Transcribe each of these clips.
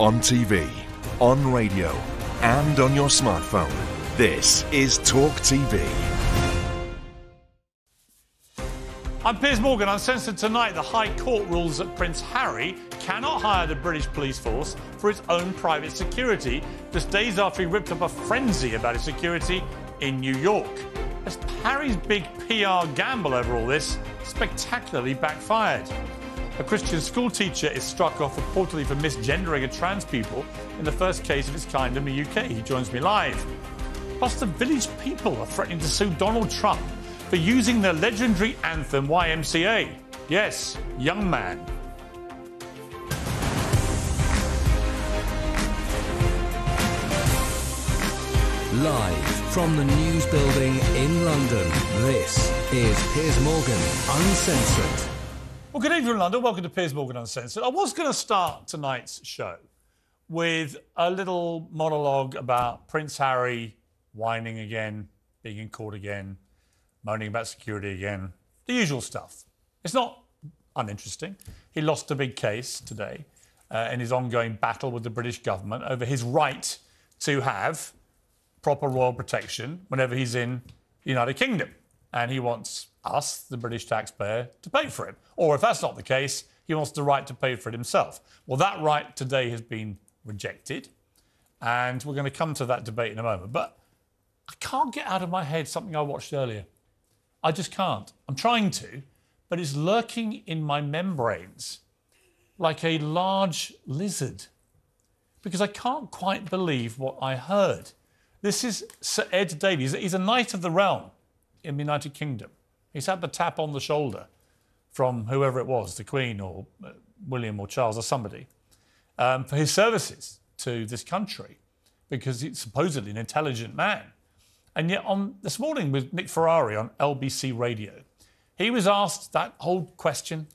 on TV, on radio, and on your smartphone. This is Talk TV. I'm Piers Morgan. Uncensored tonight, the High Court rules that Prince Harry cannot hire the British police force for his own private security, just days after he ripped up a frenzy about his security in New York. As Harry's big PR gamble over all this spectacularly backfired. A Christian school teacher is struck off reportedly for misgendering a trans pupil in the first case of its kind in the UK. He joins me live. Plus, the village people are threatening to sue Donald Trump for using the legendary anthem YMCA. Yes, young man. Live from the News Building in London, this is Piers Morgan Uncensored. Well, good evening, London. Welcome to Piers Morgan Uncensored. I was going to start tonight's show with a little monologue about Prince Harry whining again, being in court again, moaning about security again, the usual stuff. It's not uninteresting. He lost a big case today uh, in his ongoing battle with the British government over his right to have proper royal protection whenever he's in the United Kingdom. And he wants us, the British taxpayer, to pay for it. Or if that's not the case, he wants the right to pay for it himself. Well, that right today has been rejected. And we're going to come to that debate in a moment. But I can't get out of my head something I watched earlier. I just can't. I'm trying to, but it's lurking in my membranes like a large lizard because I can't quite believe what I heard. This is Sir Ed Davey. He's a knight of the realm in the United Kingdom. He's had the tap on the shoulder from whoever it was, the Queen or uh, William or Charles or somebody, um, for his services to this country because he's supposedly an intelligent man. And yet, on this morning with Nick Ferrari on LBC Radio, he was asked that whole question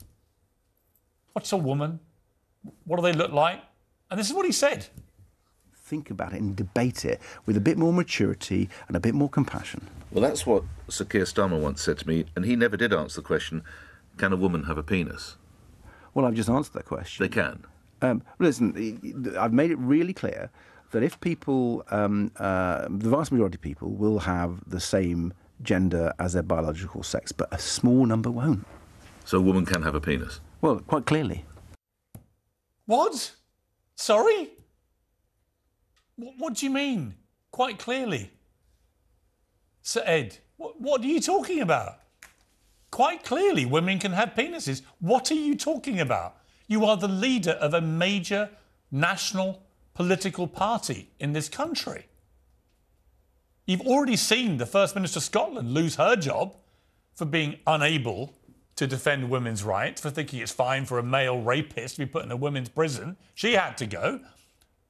What's a woman? What do they look like? And this is what he said. Think about it and debate it with a bit more maturity and a bit more compassion. Well, that's what Sir Keir Starmer once said to me, and he never did answer the question can a woman have a penis? Well, I've just answered that question. They can. Um, listen, I've made it really clear that if people, um, uh, the vast majority of people, will have the same gender as their biological sex, but a small number won't. So a woman can have a penis? Well, quite clearly. What? Sorry? What, what do you mean? Quite clearly. Sir Ed, what, what are you talking about? Quite clearly, women can have penises. What are you talking about? You are the leader of a major national political party in this country. You've already seen the First Minister of Scotland lose her job for being unable to defend women's rights, for thinking it's fine for a male rapist to be put in a women's prison. She had to go.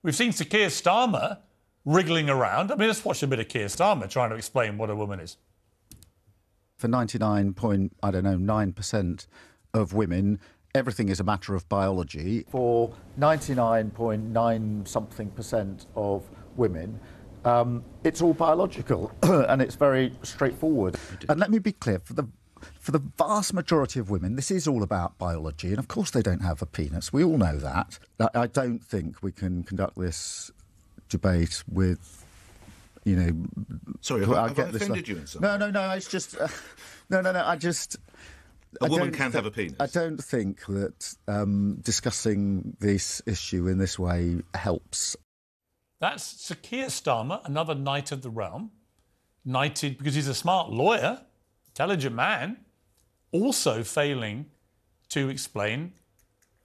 We've seen Sir Keir Starmer wriggling around. I mean, let's watch a bit of Keir Starmer trying to explain what a woman is. For 99 point, I don't know, 9% of women, everything is a matter of biology. For 99.9 something percent of women, um, it's all biological and it's very straightforward. And let me be clear for the for the vast majority of women, this is all about biology, and of course they don't have a penis. We all know that. I don't think we can conduct this debate with, you know. Sorry, have I, have I offended you in some No, no, no. It's just, uh, no, no, no. I just. A I woman can th- have a penis. I don't think that um, discussing this issue in this way helps. That's Sir Keir Starmer, another knight of the realm, knighted because he's a smart lawyer, intelligent man, also failing to explain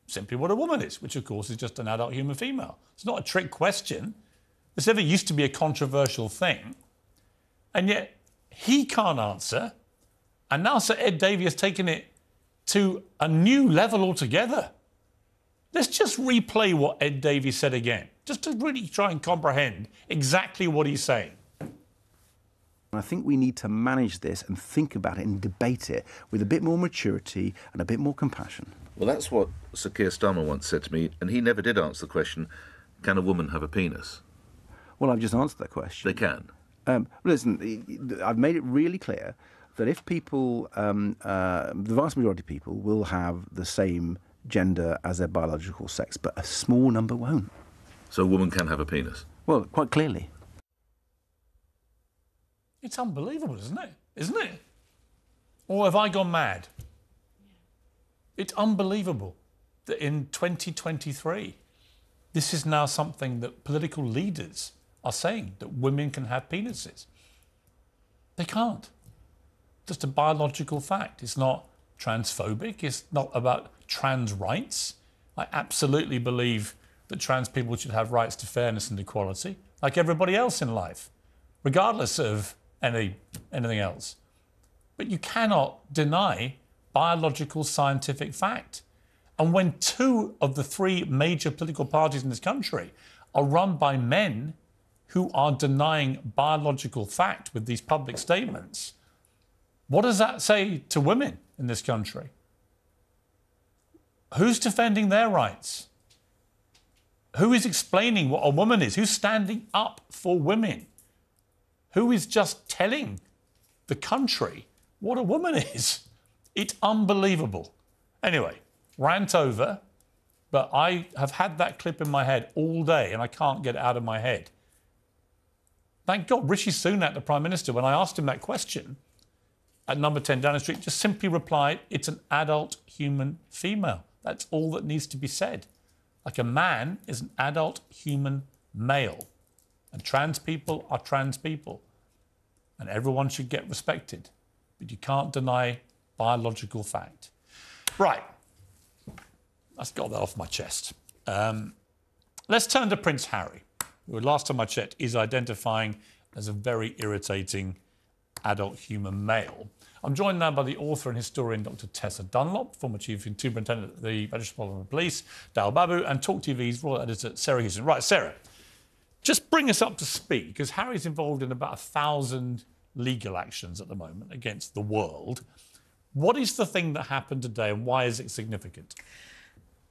simply what a woman is, which of course is just an adult human female. It's not a trick question. This ever used to be a controversial thing. And yet he can't answer. And now Sir Ed Davey has taken it to a new level altogether. Let's just replay what Ed Davey said again, just to really try and comprehend exactly what he's saying. I think we need to manage this and think about it and debate it with a bit more maturity and a bit more compassion. Well, that's what Sir Keir Starmer once said to me, and he never did answer the question can a woman have a penis? Well, I've just answered that question. They can. Um, listen, I've made it really clear that if people, um, uh, the vast majority of people, will have the same gender as their biological sex, but a small number won't. So a woman can have a penis. Well, quite clearly. It's unbelievable, isn't it? Isn't it? Or have I gone mad? It's unbelievable that in 2023, this is now something that political leaders are saying that women can have penises. They can't. Just a biological fact. It's not transphobic. It's not about trans rights. I absolutely believe that trans people should have rights to fairness and equality, like everybody else in life, regardless of any anything else. But you cannot deny biological scientific fact. And when two of the three major political parties in this country are run by men who are denying biological fact with these public statements, what does that say to women in this country? Who's defending their rights? Who is explaining what a woman is? Who's standing up for women? Who is just telling the country what a woman is? It's unbelievable. Anyway, rant over, but I have had that clip in my head all day and I can't get it out of my head. Thank God, Rishi Sunak, the Prime Minister, when I asked him that question at number 10 Downing Street, just simply replied, It's an adult human female. That's all that needs to be said. Like a man is an adult human male. And trans people are trans people. And everyone should get respected. But you can't deny biological fact. Right. That's got that off my chest. Um, let's turn to Prince Harry, last time I checked is identifying as a very irritating adult human male. I'm joined now by the author and historian Dr. Tessa Dunlop, former Chief Superintendent of the Metropolitan Police, Dal Babu, and Talk TV's royal editor, Sarah Hewson. Right, Sarah, just bring us up to speed, because Harry's involved in about a thousand legal actions at the moment against the world. What is the thing that happened today, and why is it significant?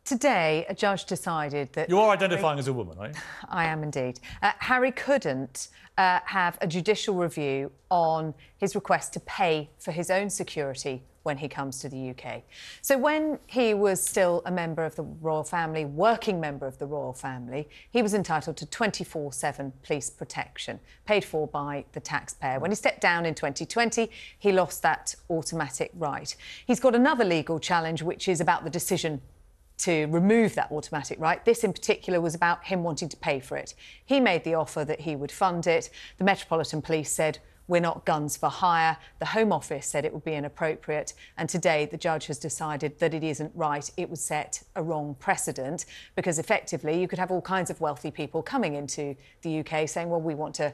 Today, a judge decided that. You're identifying as a woman, are you? I am indeed. Uh, Harry couldn't uh, have a judicial review on his request to pay for his own security when he comes to the UK. So, when he was still a member of the royal family, working member of the royal family, he was entitled to 24 7 police protection, paid for by the taxpayer. When he stepped down in 2020, he lost that automatic right. He's got another legal challenge, which is about the decision to remove that automatic right. This in particular was about him wanting to pay for it. He made the offer that he would fund it. The Metropolitan Police said, we're not guns for hire. The Home Office said it would be inappropriate. And today, the judge has decided that it isn't right. It would set a wrong precedent because effectively, you could have all kinds of wealthy people coming into the UK saying, well, we want to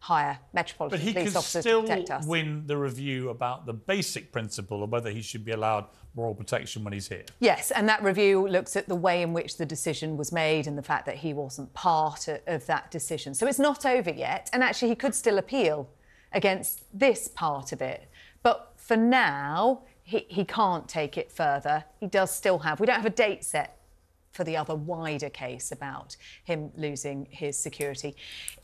hire Metropolitan But he Police officers still to protect us. win the review about the basic principle of whether he should be allowed royal protection when he's here. Yes, and that review looks at the way in which the decision was made and the fact that he wasn't part of that decision. So it's not over yet, and actually, he could still appeal against this part of it. But for now, he, he can't take it further. He does still have, we don't have a date set for the other wider case about him losing his security.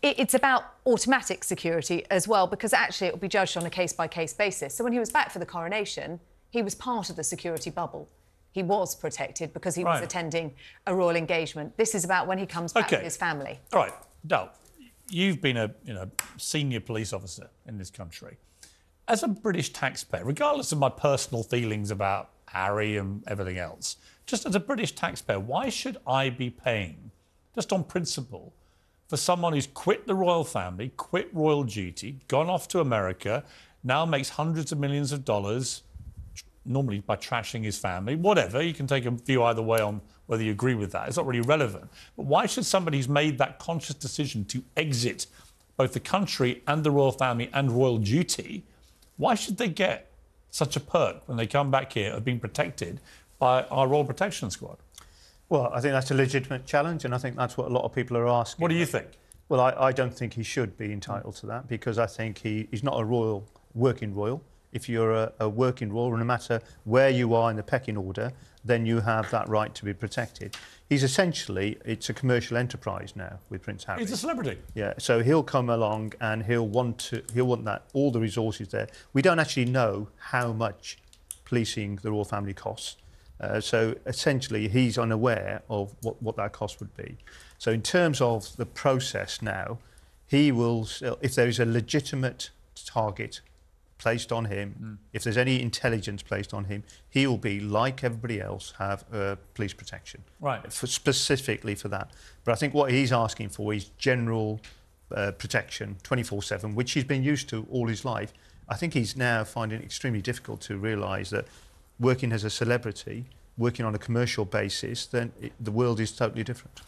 It's about automatic security as well, because actually it will be judged on a case by case basis. So when he was back for the coronation, he was part of the security bubble. He was protected because he was attending a royal engagement. This is about when he comes back Okay. with his family. All right, Dal, you've been a you know senior police officer in this country. As a British taxpayer, regardless of my personal feelings about Harry and everything else, just as a British taxpayer, why should I be paying, just on principle, for someone who's quit the royal family, quit royal duty, gone off to America, now makes hundreds of millions of dollars, normally by trashing his family, whatever. You can take a view either way on whether you agree with that. It's not really relevant. But why should somebody who's made that conscious decision to exit both the country and the royal family and royal duty, why should they get such a perk when they come back here of being protected by our Royal Protection Squad? Well, I think that's a legitimate challenge, and I think that's what a lot of people are asking. What do you think? Well, I, I don't think he should be entitled to that because I think he, he's not a royal, working royal. If you're a, a working royal, no matter where you are in the pecking order, then you have that right to be protected. He's essentially, it's a commercial enterprise now with Prince Harry. He's a celebrity. Yeah, so he'll come along and he'll want to he'll want that all the resources there. We don't actually know how much policing the royal family costs, Uh, so essentially, he's unaware of what, what that cost would be. So in terms of the process now, he will, if there is a legitimate target placed on him, if there's any intelligence placed on him, he will be, like everybody else, have uh, police protection. Right. For, specifically for that. But I think what he's asking for is general uh, protection 24 7, which he's been used to all his life. I think he's now finding it extremely difficult to realise that working as a celebrity, working on a commercial basis, then it, the world is totally different.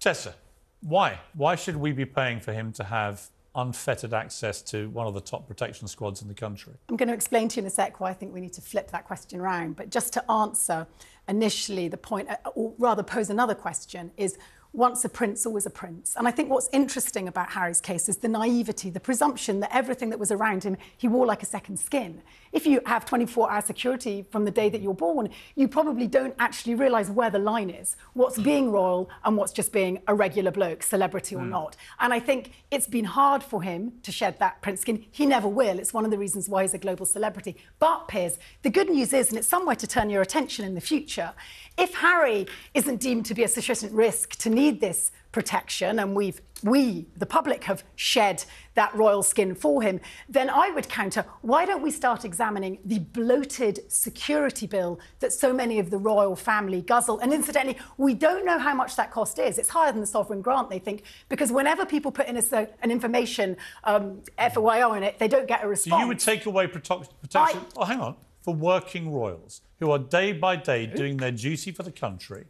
Tessa, why? Why should we be paying for him to have unfettered access to one of the top protection squads in the country? I'm going to explain to you in a sec why I think we need to flip that question around. But just to answer initially the point, uh, or rather pose another question, is once a prince, always a prince. And I think what's interesting about Harry's case is the naivety, the presumption that everything that was around him, he wore like a second skin. If you have 24 hour security from the day that you're born, you probably don't actually realise where the line is, what's being royal and what's just being a regular bloke, celebrity or mm. not. And I think it's been hard for him to shed that prince skin. He never will. It's one of the reasons why he's a global celebrity. But, Piers, the good news is, and it's somewhere to turn your attention in the future, if Harry isn't deemed to be a sufficient risk to need this protection, and we've we, the public, have shed that royal skin for him, then I would counter why don't we start examining the bloated security bill that so many of the royal family guzzle? And incidentally, we don't know how much that cost is. It's higher than the sovereign grant, they think, because whenever people put in a, so- an information um, FOIO in it, they don't get a response. So you would take away protection? Oh, hang on. For working royals who are day by day doing their duty for the country,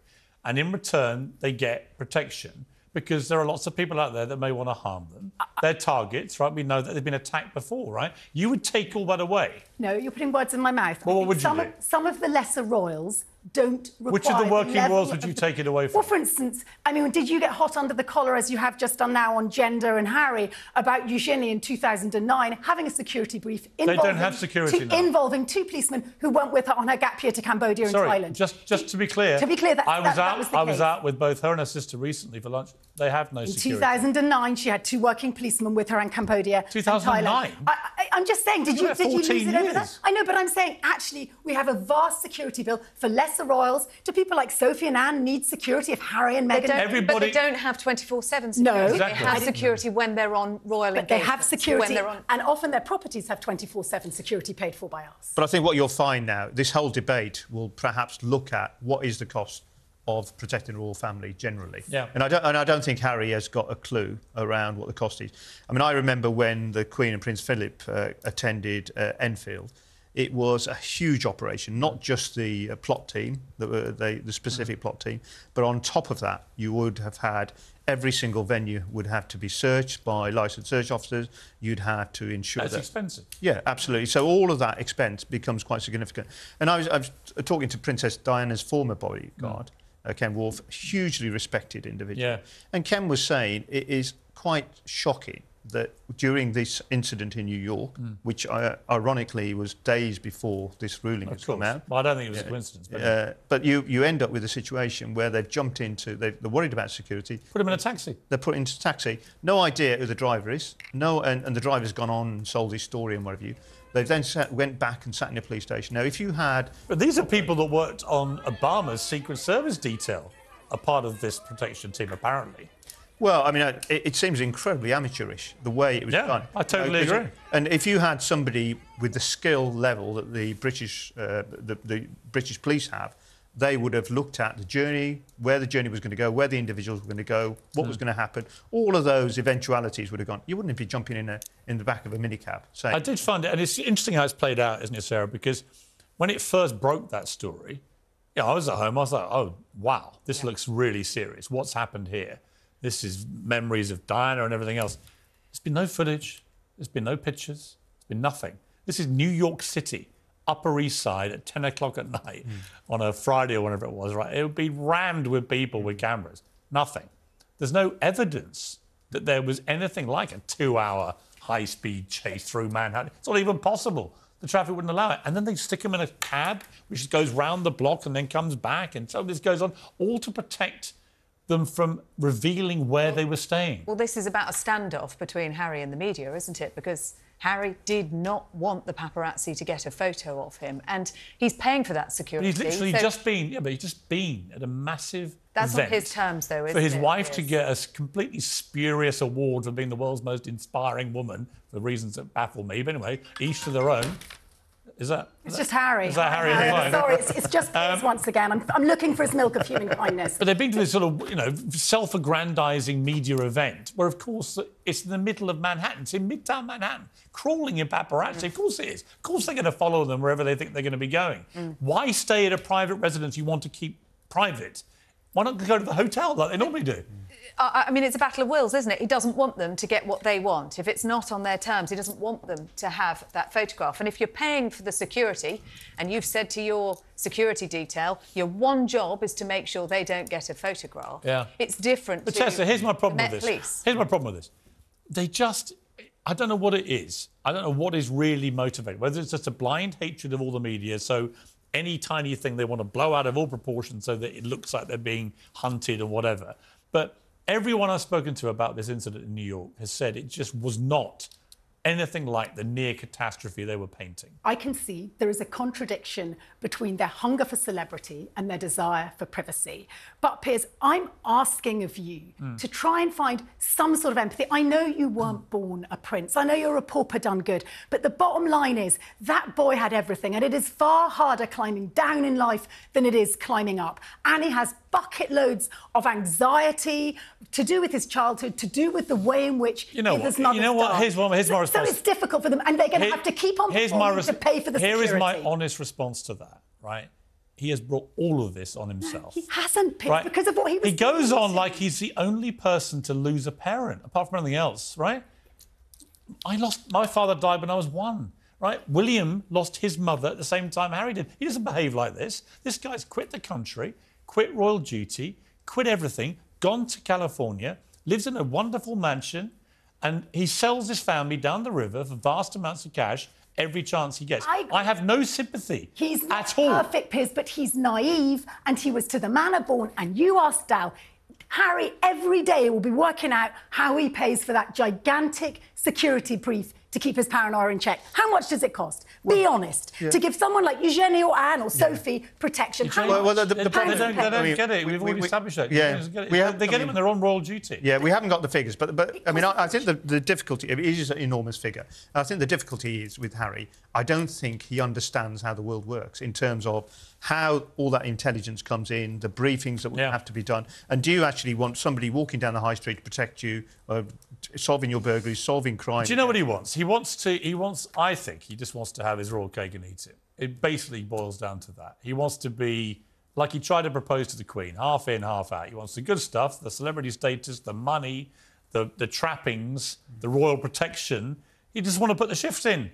and in return they get protection because there are lots of people out there that may want to harm them. They're targets, right? We know that they've been attacked before, right? You would take all that away. No, you're putting words in my mouth. Well, what would you do? Of, some of the lesser royals don't require Which of the working royals would you take it away from? Well, for instance, I mean, did you get hot under the collar as you have just done now on gender and Harry about Eugenie in 2009 having a security brief don't involving, have security two, involving two policemen who went with her on her gap year to Cambodia Sorry, and Thailand? just just to be clear. To be clear, that's- I was that- that out. was the I was out with both her and her sister recently for lunch. They have no In security. 2009, she had two working policemen with her in Cambodia. and 2009? Thailand. I, I, I'm just saying, did You you, did you lose 14 it over that? I know, but I'm saying actually we have a vast security bill for lesser royals. Do people like Sophie and Anne need security if Harry and Meghan? don't, Everybody- But they don't have 24 7 No. security. Exactly. They have security when they're on royal But they have security, When they're on... and often their properties have 24/7 security paid for by us. But I think what you'll find now, this whole debate will perhaps look at what is the cost of protecting the royal family generally. Yeah. And I don't, and I don't think Harry has got a clue around what the cost is. I mean, I remember when the Queen and Prince Philip uh, attended uh, Enfield. It was a huge operation, not just the uh, plot team, the, uh, the, the specific plot team, but on top of that, you would have had every single venue would have to be searched by licensed search officers. You'd have to ensure That's that expensive. yeah, absolutely. So all of that expense becomes quite significant. And I was, I was talking to Princess Diana's former bodyguard, uh, Ken Wharfe, hugely respected individual. Yeah. And Ken was saying it is quite shocking that during this incident in New York, Hmm. which uh, ironically was days before this ruling Of come course. out, Well, I don't think it was a coincidence. But uh, but you, you end up with a situation where they've jumped into, they've, they're worried about security, put them in a taxi. they're put into a taxi. No idea who the driver is. No, and, and the driver's gone on and sold his story and what have you. They then sat, went back and sat in a police station. Now, if you had, But these are people that worked on Obama's Secret Service detail, a part of this protection team, apparently. Well, I mean, uh, it, it seems incredibly amateurish the way it was Yeah, done. I totally Uh, 'cause- agree. And if you had somebody with the skill level that the British, uh, the, the British police have, they would have looked at the journey, where the journey was going to go, where the individuals were going to go, what Hmm. was going to happen. All of those eventualities would have gone. You wouldn't be jumping in a, in the back of a minicab saying, I did find it, and it's interesting how it's played out, isn't it, Sarah? Because when it first broke that story, yeah, I was at home. I was like, "Oh, wow, this looks really serious. What's happened here? This is memories of Diana and everything else." There's been no footage. There's been no pictures. There's been nothing. This is New York City, Upper East Side at 10 o'clock at night hmm. on a Friday or whenever it was. Right, it would be rammed with people with hmm. cameras. Nothing. There's no evidence that there was anything like a two-hour high-speed chase through Manhattan. It's not even possible. The traffic wouldn't allow it. And then they stick him in a cab, which goes round the block and then comes back. And so this goes on, all to protect them from revealing where they were staying. Well, this is about a standoff between Harry and the media, isn't it? Because Harry did not want the paparazzi to get a photo of him, and he's paying for that But security. he's literally so just been, yeah, but he's just been at a massive That's on his terms, though, for his it, wife to get a completely spurious award for being the world's most inspiring woman for reasons that baffle me. But anyway, each to their own. Is that? It's just Harry. Is that Harry on? Sorry, it's, it's just Piers um, once again. I'm, I'm looking for his milk of human kindness. But they've been to this sort of, you know, self-aggrandizing media event where, of course, it's in the middle of Manhattan. It's in Midtown Manhattan, crawling in paparazzi. Of course it is. Of course they're going to follow them wherever they think they're going to be going. Mm. Why stay at a private residence you want to keep private? Why not go to the hotel like they normally do? Mm. I I mean, it's a battle of wills, isn't it? He doesn't want them to get what they want. If it's not on their terms, he doesn't want them to have that photograph. And if you're paying for the security, and you've said to your security detail, your one job is to make sure they don't get a photograph. Yeah. It's different. But Tessa, here's my problem with this. Police. Here's my problem with this. They just, I don't know what it is. I don't know what is really motivating. Whether it's just a blind hatred of all the media, so any tiny thing they want to blow out of all proportion so that it looks like they're being hunted or whatever. But everyone I've spoken to about this incident in New York has said it just was not anything like the near catastrophe they were painting. I can see there is a contradiction between their hunger for celebrity and their desire for privacy. But, Piers, I'm asking of you Hmm. to try and find some sort of empathy. I know you weren't born a prince. I know you're a pauper done good. But the bottom line is that boy had everything, and it is far harder climbing down in life than it is climbing up. And he has bucket loads of anxiety to do with his childhood, to do with the way in which You know he what? You know what? Here's one- here's my so, it's difficult for them, and they're going to have to keep on here's my res- to pay for the Here security. is my honest response to that, right? He has brought all of this on himself. He hasn't, Piers, right? because of what he was He goes on like he's the only person to lose a parent, apart from anything else, right? I lost my father died when I was one. Right? William lost his mother at the same time Harry did. He doesn't behave like this. This guy's quit the country, quit royal duty, quit everything, gone to California, lives in a wonderful mansion, and he sells his family down the river for vast amounts of cash every chance he gets. I- I have no sympathy He's not at all. perfect, Piers, but he's naive and he was to the manor born. And you asked Dal, Harry every day will be working out how he pays for that gigantic security brief to keep his paranoia in check. How much does it cost? Be honest. To give someone like Eugenie or Anne or Sophie protection. How Well, well, much? the- the They- problem- they don't, they don't I mean, get it. we- We've we- already we- established that. yeah, They just get it. we have- they I get it mean- when they're on royal duty. Yeah, we haven't got the figures, but but I mean, I, I think the, the difficulty it is an enormous figure. I think the difficulty is with Harry. I don't think he understands how the world works in terms of how all that intelligence comes in, the briefings that Yeah. have to be done, and do you actually want somebody walking down the high street to protect you, uh, solving your burglaries, solving crime? Do you know what he wants? He wants to. He wants. I think he just wants to have his royal cake and eat it. It basically boils down to that. He wants to be like he tried to propose to the Queen, half in, half out. He wants the good stuff, the celebrity status, the money, the the trappings, the royal protection. He just want to put the shifts in.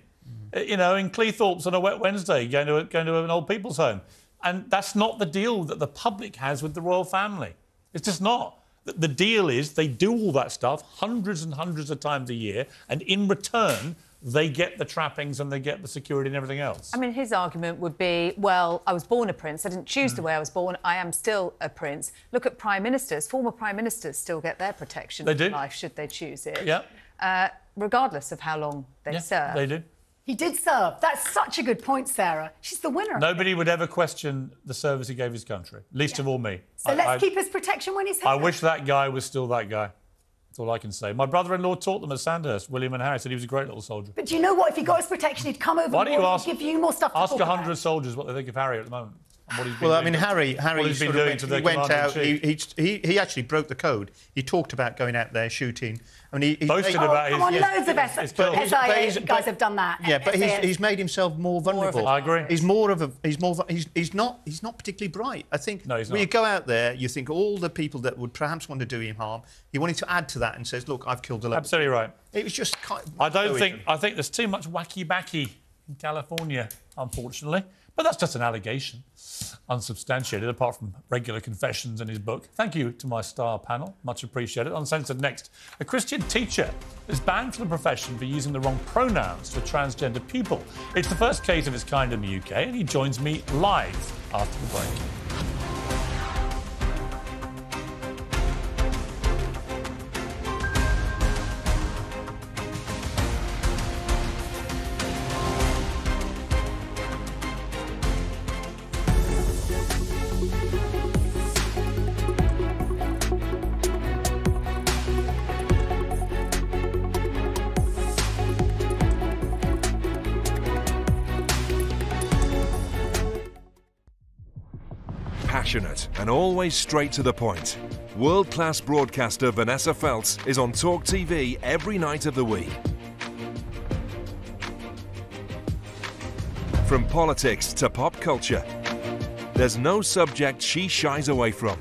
Uh, You know, in Cleethorpes on a wet Wednesday, going to going to an old people's home, and that's not the deal that the public has with the royal family. It's just not. The- The deal is they do all that stuff hundreds and hundreds of times a year, and in return, they get the trappings and they get the security and everything else. I mean, his argument would be, well, I was born a prince. I didn't choose the Hmm. way I was born. I am still a prince. Look at prime ministers. Former prime ministers still get their protection They in do. life should they choose it. Yeah. Uh, regardless of how long they yeah, serve. they do. He did serve. That's such a good point, Sarah. She's the winner. Nobody would ever question the service he gave his country, least of all me. So I- let's I- keep his protection when he's here. I wish that guy was still that guy. That's all I can say. My brother-in-law taught them at Sandhurst. William and Harry said he was a great little soldier. But do you know what? If he got his protection, he'd come over Why don't you more and ask- give you more stuff to Ask talk a about. hundred soldiers what they think of Harry at the moment. And what he's been Well, I mean, Harry, Harry he's been doing went, to he went out. He, he, he actually broke the code. He talked about going out there shooting. I mean, he, he Boasted made- about Come his- on, yes, loads of yes, S- it's killed. SIA but he's- guys but- have done that. Yeah, but he's, he's made himself more vulnerable. I agree. He's more of a. He's more. He's, he's not. He's not particularly bright. I think. No, he's when not. you go out there, you think all the people that would perhaps want to do him harm. He wanted to add to that and says, "Look, I've killed 11." Absolutely right. It was just. Kind I don't think. easy. I think there's too much wacky backy in California, unfortunately. But that's just an allegation, unsubstantiated, apart from regular confessions in his book. Thank you to my star panel, much appreciated. Uncensored next, a Christian teacher is banned from the profession for using the wrong pronouns for transgender people. It's the first case of its kind in the UK, and he joins me live after the break. Passionate and always straight to the point. World class broadcaster Vanessa Feltz is on Talk TV every night of the week. From politics to pop culture, there's no subject she shies away from.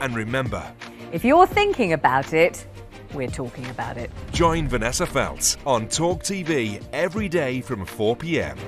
And remember, If you're thinking about it, we're talking about it. join Vanessa Feltz on Talk TV every day from 4 pm.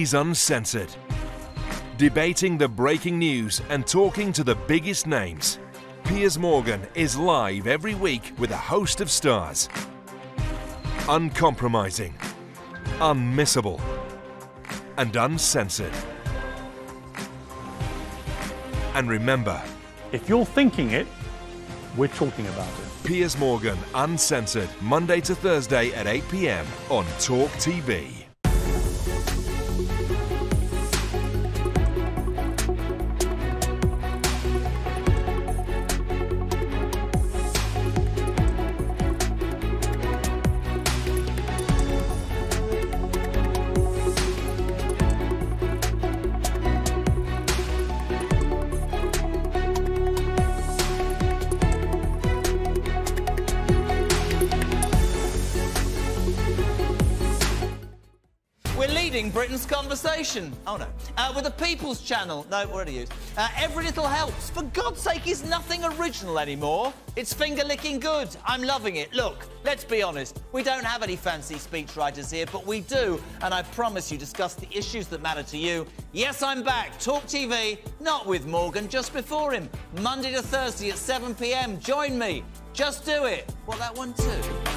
Uncensored. Debating the breaking news and talking to the biggest names. Piers Morgan is live every week with a host of stars. Uncompromising, unmissable, and uncensored. And remember, If you're thinking it, we're talking about it. Piers Morgan Uncensored, Monday to Thursday at 8 pm on Talk TV. Britain's conversation. Oh no. Uh, with the People's Channel. No, already used. Uh, Every Little Helps. For God's sake, is nothing original anymore. It's finger licking good. I'm loving it. Look, let's be honest. We don't have any fancy speechwriters here, but we do. And I promise you, discuss the issues that matter to you. Yes, I'm back. Talk TV, not with Morgan, just before him. Monday to Thursday at 7 pm. Join me. Just do it. Well, that one too.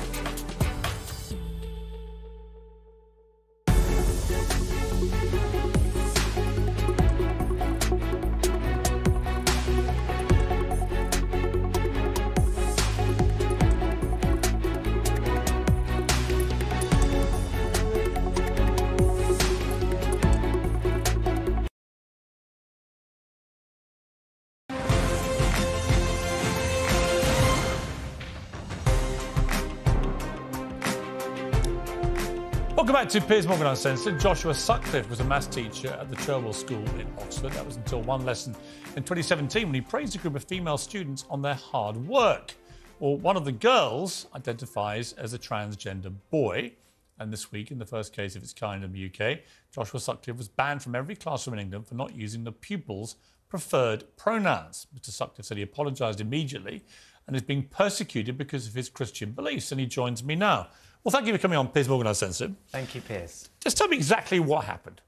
Welcome back to Piers Morgan Uncensored. Joshua Sutcliffe was a maths teacher at the Cherwell School in Oxford. That was until one lesson in 2017 when he praised a group of female students on their hard work. Well, one of the girls identifies as a transgender boy. And this week, in the first case of its kind in the UK, Joshua Sutcliffe was banned from every classroom in England for not using the pupils' preferred pronouns. Mr. Sutcliffe said he apologised immediately and is being persecuted because of his Christian beliefs. And he joins me now. Well, thank you for coming on, Piers Morgan Uncensored. Thank you, Piers. Just tell me exactly what happened.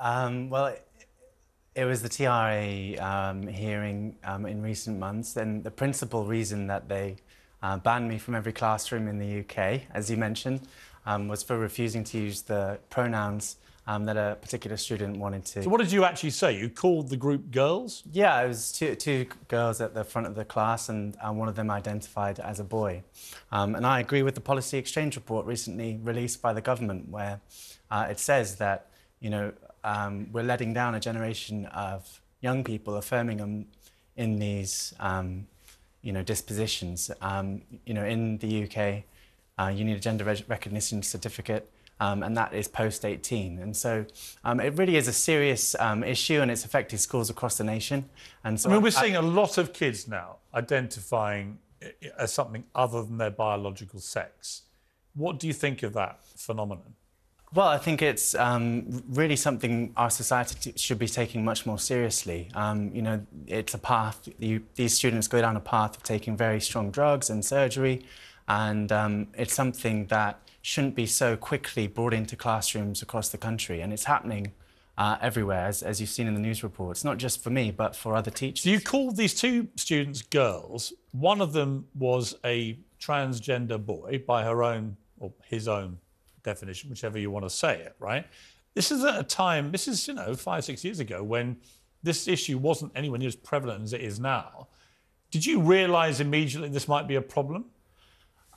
Um, well, it, it was the TRA um, hearing um, in recent months, and the principal reason that they uh, banned me from every classroom in the UK, as you mentioned, um, was for refusing to use the pronouns um, that a particular student wanted to. So, what did you actually say? You called the group girls? Yeah, it was two, two girls at the front of the class, and uh, one of them identified as a boy. Um, and I agree with the policy exchange report recently released by the government, where uh, it says that you know um, we're letting down a generation of young people, affirming them in these um, you know dispositions. Um, you know, in the UK, uh, you need a gender rec- recognition certificate um, and that is post 18. And so um, it really is a serious um, issue and it's affecting schools across the nation. And so I mean, we're seeing a lot of kids now identifying as something other than their biological sex. What do you think of that phenomenon? Well, I think it's um, really something our society t- should be taking much more seriously. Um, you know, it's a path, you, these students go down a path of taking very strong drugs and surgery, and um, it's something that shouldn't be so quickly brought into classrooms across the country. And it's happening uh, everywhere, as, as you've seen in the news reports, not just for me, but for other teachers. So you called these two students girls. One of them was a transgender boy by her own or his own definition, whichever you want to say it, right? This is at a time, this is, you know, five, six years ago when this issue wasn't anywhere near as prevalent as it is now. Did you realize immediately this might be a problem?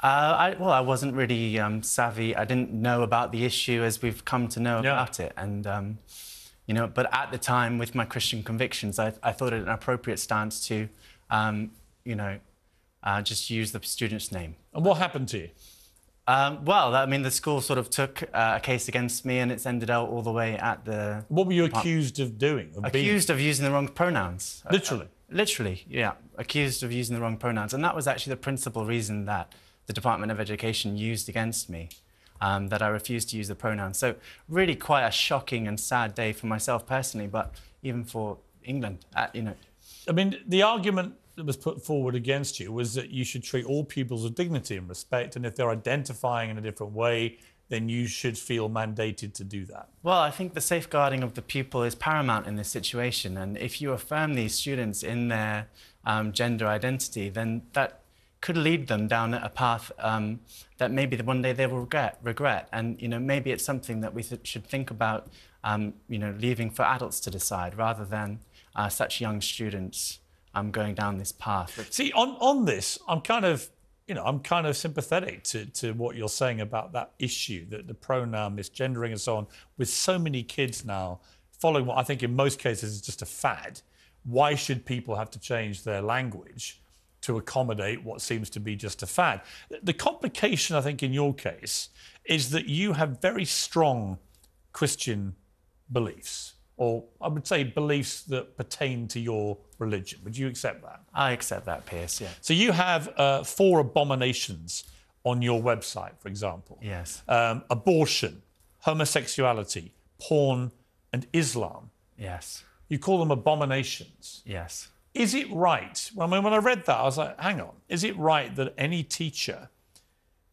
Uh, I, well, I wasn't really um, savvy. I didn't know about the issue as we've come to know Yeah. about it. And, um, you know, but at the time, with my Christian convictions, I, I thought it an appropriate stance to, um, you know, uh, just use the student's name. And what happened to you? Um, well, I mean, the school sort of took uh, a case against me, and it's ended out all the way at the. What were you Depart- accused of doing? Of being? accused of using the wrong pronouns. Uh, Literally? literally, yeah. Accused of using the wrong pronouns. And that was actually the principal reason that the Department of Education used against me, um, that I refused to use the pronouns. So, really quite a shocking and sad day for myself personally, but even for England, uh, you know. I mean, the argument that was put forward against you was that you should treat all pupils with dignity and respect, and if they're identifying in a different way, then you should feel mandated to do that. Well, I think the safeguarding of the pupil is paramount in this situation. And if you affirm these students in their um, gender identity, then that could lead them down a path um, that maybe one day they will regret. regret. And you know, maybe it's something that we th- should think about, um, you know, leaving for adults to decide rather than uh, such young students um, going down this path. See, on, on this, I'm kind of, you know, I'm kind of sympathetic to, to what you're saying about that issue, that the pronoun misgendering and so on, with so many kids now following what I think in most cases is just a fad. Why should people have to change their language to accommodate what seems to be just a fad? The complication, I think, in your case is that you have very strong Christian beliefs, or I would say beliefs that pertain to your religion. Would you accept that? I accept that, Pierce, yeah. So you have uh, four abominations on your website, for example. Yes. Um, abortion, homosexuality, porn, and Islam. Yes. You call them abominations. Yes. Is it right? Well, I mean, when I read that, I was like, hang on. Is it right that any teacher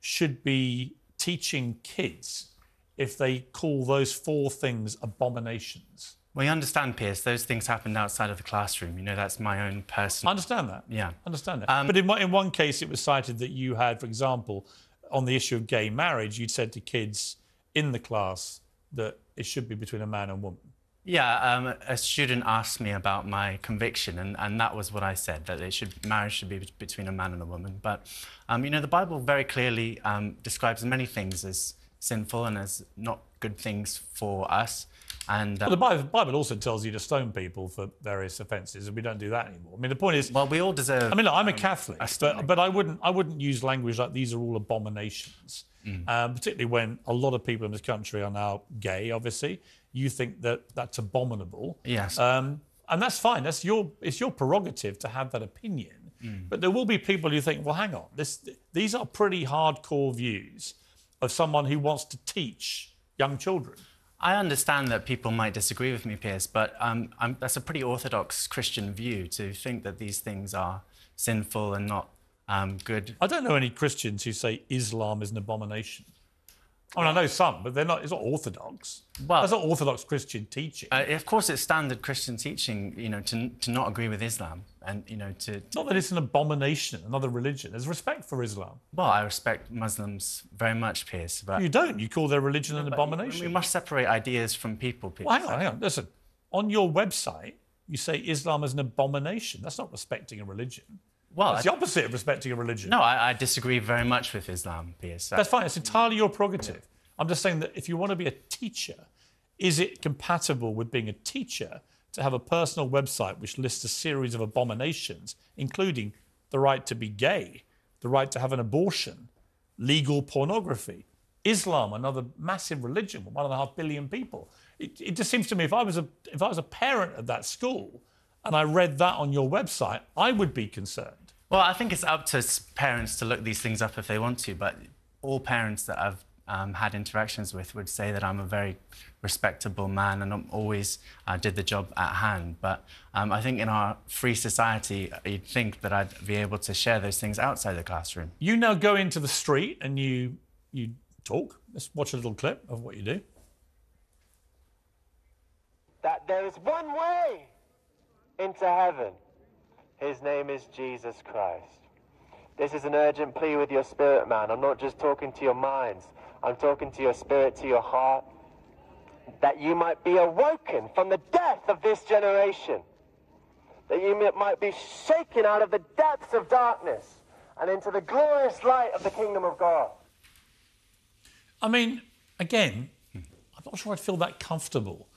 should be teaching kids if they call those four things abominations? Well, you understand, Pierce, those things happened outside of the classroom. You know, that's my own personal. I understand that. Yeah. I understand that. Um, but in one, in one case, it was cited that you had, for example, on the issue of gay marriage, you'd said to kids in the class that it should be between a man and woman. Yeah, um, a student asked me about my conviction, and, and that was what I said that it should marriage should be between a man and a woman. But um, you know, the Bible very clearly um, describes many things as sinful and as not good things for us. And uh, Well, the Bible, Bible also tells you to stone people for various offences, and we don't do that anymore. I mean, the point is, well, we all deserve. I mean, look, I'm a um, Catholic, a but, but I wouldn't I wouldn't use language like these are all abominations, Mm. um, particularly when a lot of people in this country are now gay. Obviously, you think that that's abominable. Yes. Um, and that's fine. That's your it's your prerogative to have that opinion. Mm. But there will be people who think, well, hang on, this these are pretty hardcore views of someone who wants to teach young children. I understand that people might disagree with me, Pierce, but um, I'm, that's a pretty orthodox Christian view to think that these things are sinful and not um, good. I don't know any Christians who say Islam is an abomination. I mean, I know some, but they're not. It's not orthodox. Well- that's not orthodox Christian teaching. Uh, of course, it's standard Christian teaching, you know, to, to not agree with Islam and, you know, to, It's not that it's an abomination, another religion. There's respect for Islam. Well, I respect Muslims very much, Pierce, but You don't. You call their religion an abomination. We must separate ideas from people, Pierce. Well, hang on, hang on. Listen, on your website, you say Islam is an abomination. That's not respecting a religion. Well, it's the opposite of respecting a religion. No, I, I disagree very much with Islam, Pierce. That's fine. It's entirely your prerogative. I'm just saying that if you want to be a teacher, is it compatible with being a teacher to have a personal website which lists a series of abominations, including the right to be gay, the right to have an abortion, legal pornography, Islam, another massive religion with one and a half billion people? It, it just seems to me if I was a if I was a parent at that school and I read that on your website, I would be concerned. Well, I think it's up to parents to look these things up if they want to, but all parents that I've um, had interactions with would say that I'm a very respectable man and I'm always uh, did the job at hand. But um, I think in our free society, you'd think that I'd be able to share those things outside the classroom. You now go into the street and you you talk. Let's watch a little clip of what you do. that there is one way into heaven. His name is Jesus Christ. This is an urgent plea with your spirit, man. I'm not just talking to your minds. I'm talking to your spirit, to your heart, that you might be awoken from the death of this generation, that you might be shaken out of the depths of darkness and into the glorious light of the kingdom of God. I mean, again, I'm not sure I'd feel that comfortable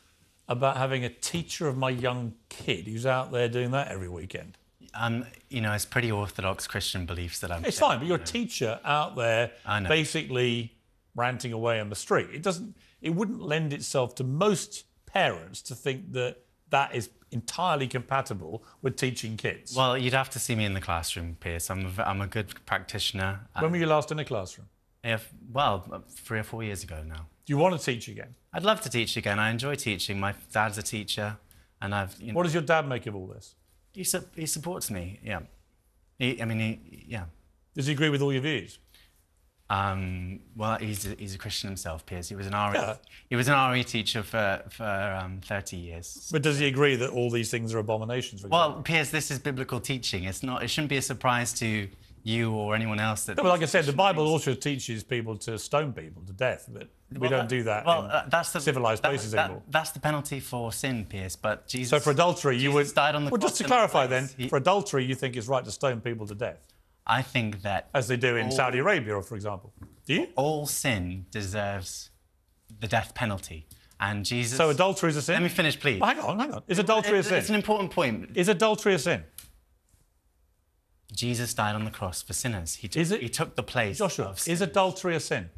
about having a teacher of my young kid who's out there doing that every weekend. Um, you know, it's pretty orthodox Christian beliefs that I'm. It's fine, but you're a teacher out there basically ranting away on the street. It doesn't. It wouldn't lend itself to most parents to think that that is entirely compatible with teaching kids. Well, you'd have to see me in the classroom, Piers. I'm a, I'm a good practitioner. when were you last in a classroom? If, well, uh, three or four years ago now. Do you want to teach again? I'd love to teach again. I enjoy teaching. My dad's a teacher, and I've. You know, What does your dad make of all this? He, su- he supports me. Yeah. He, I mean, he, yeah. Does he agree with all your views? Um, well, he's a, he's a Christian himself, Piers. He was an RE. Yeah. He was an RE teacher for for um, 30 years. But does he agree that all these things are abominations? For Well, Piers, this is biblical teaching. It's not. It shouldn't be a surprise to you or anyone else that. No, but like I said, the Bible also teaches people to stone people to death, but we Well, don't do that Well, in uh, that's the civilized that- places that- anymore. That's the penalty for sin, Piers. But Jesus. So for adultery, you would. Jesus died on the well, just to clarify then. He- for adultery, you think it's right to stone people to death, I think that as they do in all- Saudi Arabia, for example. Do you? all sin deserves the death penalty, and Jesus. So adultery is a sin. Let me finish, please. Well, hang on, hang on. Is adultery a sin? It's an important point. Is adultery a sin? Jesus died on the cross for sinners. He took, it- he took the place. Joshua, is adultery a sin?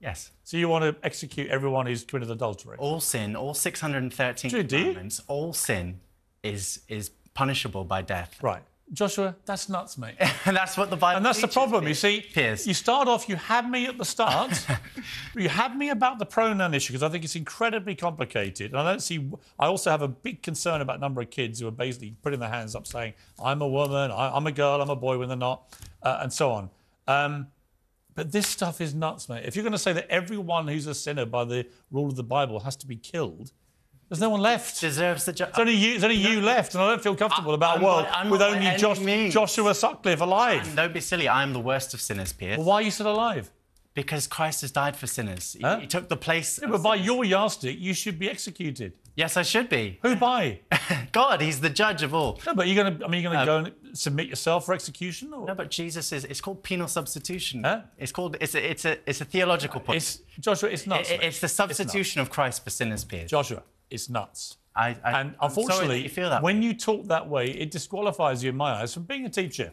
Yes. So you want to execute everyone who's committed adultery? All sin, all 613 Do you- do you? commandments, all sin is is punishable by death. Right. Joshua, that's nuts, mate. and that's what the Bible. And that's the problem. You see, Piers. you start off, you had me at the start. you had me about the pronoun issue because I think it's incredibly complicated. And I don't see, I also have a big concern about number of kids who are basically putting their hands up saying, I'm a woman, I, I'm a girl, I'm a boy when they're not, uh, and so on. Um, but this stuff is nuts, mate. If you're going to say that everyone who's a sinner by the rule of the Bible has to be killed, there's no one left. Deserves the ju- There's only you, there's only you left, and I don't feel comfortable about I'm a world not- I'm with only Josh, means. Joshua Sutcliffe alive. And don't be silly. I am the worst of sinners, Piers. Well, why are you still alive? Because Christ has died for sinners. He, Huh? he took the place. Yeah, but by your yardstick, you should be executed. Yes, I should be. Who by? God, He's the judge of all. No, but you're gonna. I mean, you're gonna uh, go and submit yourself for execution, or No, but Jesus is. It's called penal substitution. Huh? It's called. It's a. It's a. It's a theological point. it's Joshua. It's not. It- it's the substitution of Christ for sinners, Piers. Joshua. It's nuts. I, I, And I'm sorry that unfortunately, you feel that when you talk that way, it disqualifies you in my eyes from being a teacher.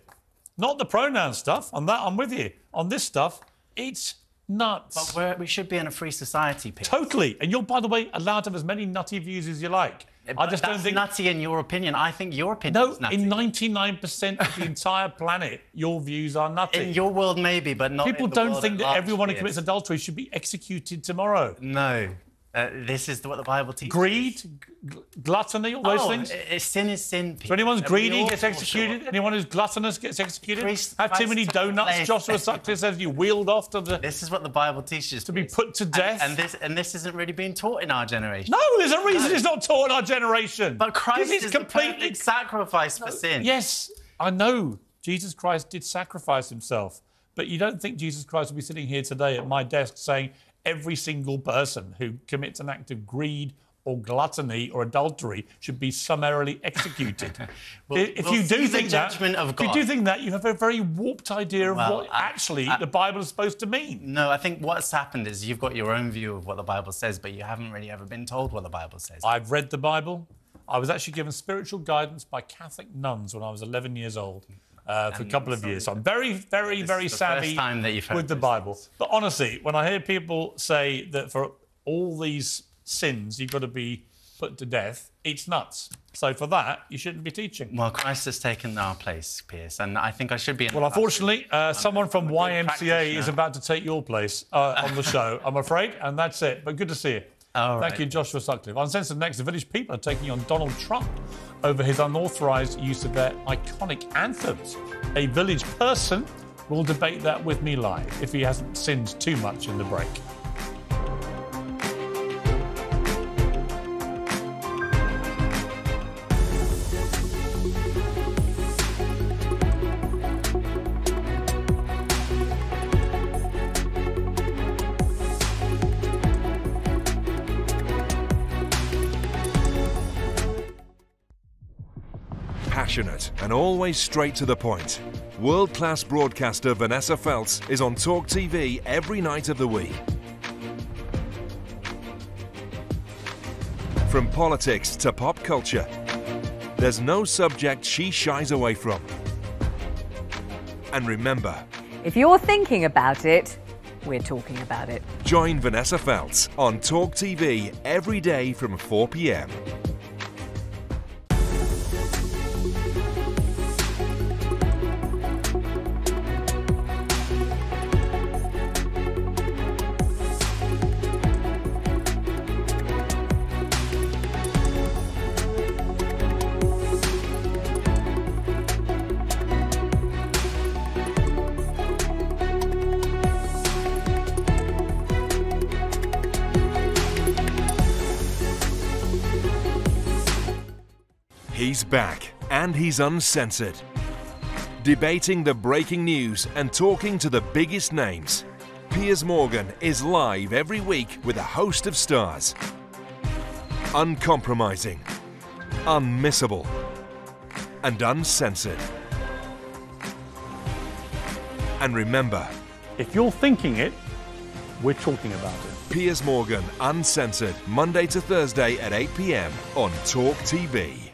Not the pronoun stuff. On that, I'm with you. On this stuff, it's nuts. But we're, we should be in a free society, Piers. Totally. And you're, by the way, allowed to have as many nutty views as you like. I just don't think. nutty in your opinion. I think your opinion No, is nutty. in 99% of the entire planet, your views are nutty. In your world, maybe, but not. People in the don't think at that everyone who commits adultery should be executed tomorrow. No, uh, this is what the Bible teaches. Greed, gluttony, all those oh, things. i- i- sin is sin. So anyone's Piers. And we greedy gets executed. short. Anyone who's gluttonous gets executed. Christ- Have too many donuts. place. Joshua Sutcliffe says you wheeled off to the This is what the Bible teaches. to be put to death. And, and this and this isn't really being taught in our generation. no, there's a reason it's not taught in our generation. But Christ Because is the perfect sacrifice for sin. Yes, I know Jesus Christ did sacrifice himself, but you don't think Jesus Christ will be sitting here today at my desk saying every single person who commits an act of greed or gluttony or adultery should be summarily executed. We'll- if we'll you do think that, if you do think that, you have a very warped idea of Well, what I- actually I- the Bible is supposed to mean. No, I think what's happened is you've got your own view of what the Bible says, but you haven't really ever been told what the Bible says. I've read the Bible. I was actually given spiritual guidance by Catholic nuns when I was 11 years old uh, for a couple of years. So I'm very, very, very savvy time that you've with the Bible. But honestly, when I hear people say that for all these sins you've got to be put to death, it's nuts. So for that, you shouldn't be teaching. Well, Christ has taken our place, Piers, and I think I should be. In Well, unfortunately, uh, someone from I'm a good YMCA is about to take your place uh, on the show, I'm afraid, and that's it. But good to see you. All Thank right. you, Joshua Sutcliffe. Uncensored next, the village people are taking on Donald Trump over his unauthorised use of their iconic anthems. A village person will debate that with me live if he hasn't sinned too much in the break. And always straight to the point. World class broadcaster Vanessa Feltz is on Talk TV every night of the week. From politics to pop culture, there's no subject she shies away from. And remember, If you're thinking about it, we're talking about it. join Vanessa Feltz on Talk TV every day from 4 p.m. back and he's uncensored. Debating the breaking news and talking to the biggest names. Piers Morgan is live every week with a host of stars. Uncompromising, unmissable, and uncensored. And remember, if you're thinking it, we're talking about it. Piers Morgan Uncensored, Monday to Thursday at 8 pm on Talk TV.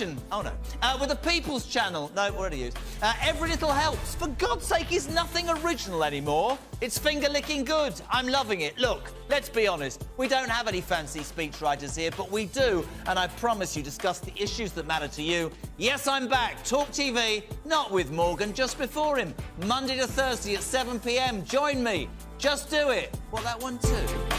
Oh no. Uh, with the People's Channel. No, already used. Uh, Every Little Helps. For God's sake, is nothing original anymore. It's finger licking good. I'm loving it. Look, let's be honest. We don't have any fancy speechwriters here, but we do, and I promise you, discuss the issues that matter to you. Yes, I'm back. Talk TV, not with Morgan, just before him. Monday to Thursday at 7 pm. Join me. Just do it. Well, that one too.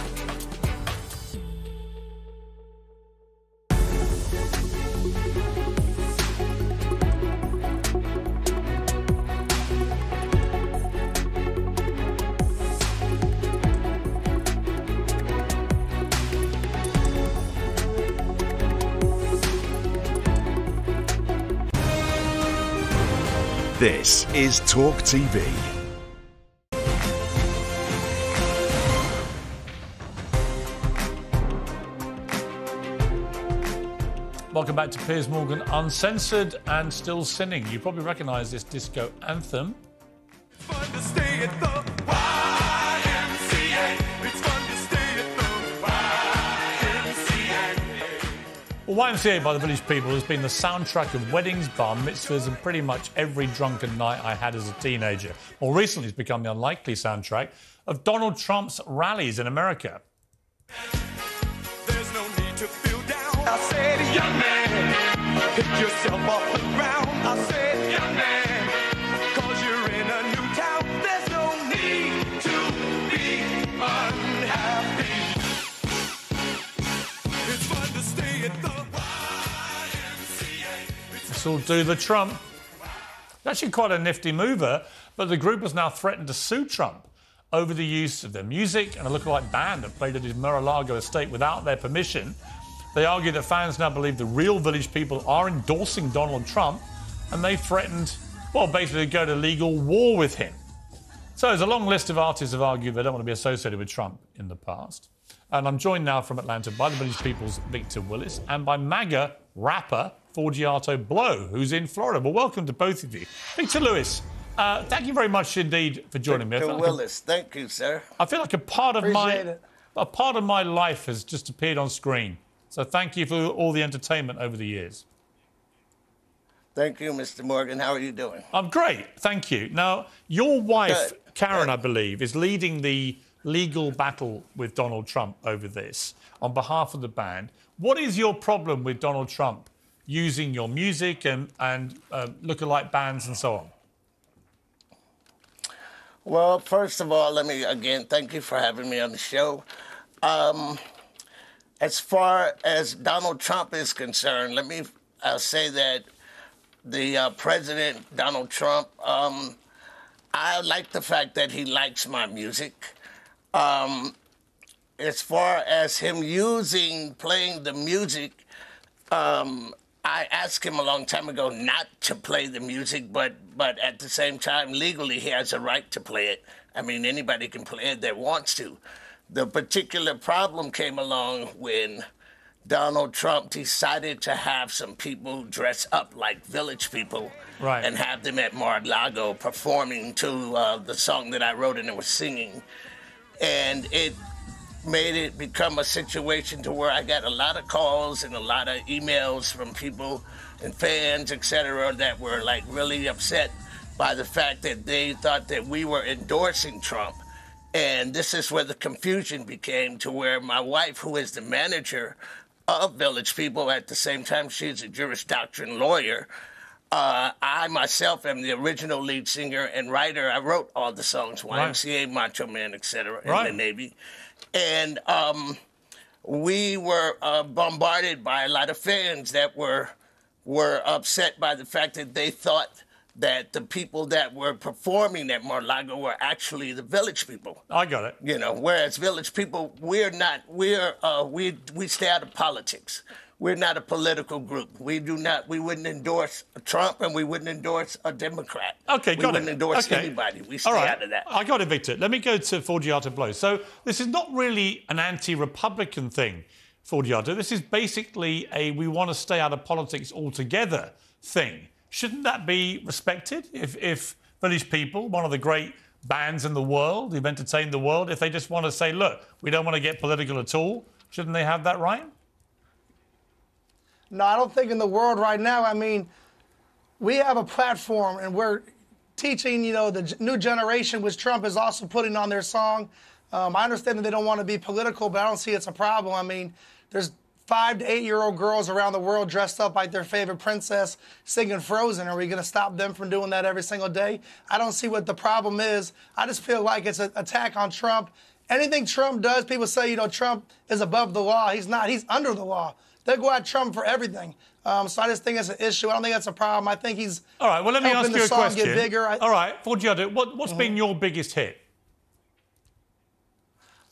This is Talk TV. Welcome back to Piers Morgan Uncensored and Still Sinning. You probably recognise this disco anthem. Well, YMCA by the Village People has been the soundtrack of weddings, bar mitzvahs, and pretty much every drunken night I had as a teenager. More recently, it's become the unlikely soundtrack of Donald Trump's rallies in America. I said, young man, pick yourself off the ground. I said, Will do the Trump. Actually, quite a nifty mover, but the group has now threatened to sue Trump over the use of their music and a lookalike band that played at his Mar-a-Lago estate without their permission. They argue that fans now believe the real village people are endorsing Donald Trump, and they threatened, well, basically to go to legal war with him. So there's a long list of artists who have argued they don't want to be associated with Trump in the past. And I'm joined now from Atlanta by the Village People's Victor Willis and by MAGA rapper Forgiato Blow, who's in Florida. Well, welcome to both of you. Victor Lewis, uh, thank you very much indeed for joining me. I Victor feel like a- Willis, thank you, sir. I feel like a part of Appreciate my it. a part of my life has just appeared on screen. So thank you for all the entertainment over the years. Thank you, Mr. Morgan. How are you doing? I'm great, thank you. Now, your wife, Good, Karen, I believe, is leading the legal battle with Donald Trump over this on behalf of the band. What is your problem with Donald Trump using your music and, and uh, lookalike bands and so on? Well, first of all, let me again thank you for having me on the show. Um, as far as Donald Trump is concerned, let me I'll say that the uh, president, Donald Trump, um, I like the fact that he likes my music. Um, as far as him using, playing the music, um, I asked him a long time ago not to play the music, but but at the same time, legally, he has a right to play it. I mean, anybody can play it that wants to. The particular problem came along when Donald Trump decided to have some people dress up like village people Right. and have them at Mar-a-Lago performing to uh, the song that I wrote and they were singing. And it made it become a situation to where I got a lot of calls and a lot of emails from people and fans, etc., that were like really upset by the fact that they thought that we were endorsing Trump. And this is where the confusion became to where my wife, who is the manager of Village People, at the same time, she's a Juris Doctrine lawyer. Uh, I myself am the original lead singer and writer. I wrote all the songs, Right. YMCA, Macho Man, etc., in Right. the Navy. And um, we were uh, bombarded by a lot of fans that were were upset by the fact that they thought that the people that were performing at Mar-a-Lago were actually the village people. I got it. You know, whereas village people, we're not, we're, uh, we, we stay out of politics. We're not a political group. We do not, we wouldn't endorse Trump and we wouldn't endorse a Democrat. Okay, we got wouldn't it. endorse okay. anybody. We stay right. out of that. I got it, Victor. Let me go to Forgiato Blow. So this is not really an anti-Republican thing, Forgiato. This is basically a we want to stay out of politics altogether thing. Shouldn't that be respected? If, if Village People, one of the great bands in the world, who've entertained the world, if they just want to say, look, we don't want to get political at all, shouldn't they have that right? No, I don't think in the world right now. I mean, we have a platform and we're teaching, you know, the new generation, which Trump is also putting on their song. Um, I understand that they don't want to be political, but I don't see it's a problem. I mean, there's five to eight year old girls around the world dressed up like their favorite princess singing Frozen. Are we going to stop them from doing that every single day? I don't see what the problem is. I just feel like it's an attack on Trump. Anything Trump does, people say, you know, Trump is above the law. He's not. He's under the law. They go at Trump for everything. Um, so I just think it's an issue. I don't think that's a problem. I think he's All right, well, let me ask you a song question. get bigger. I, All right, Forgiato, what, what's been your biggest hit?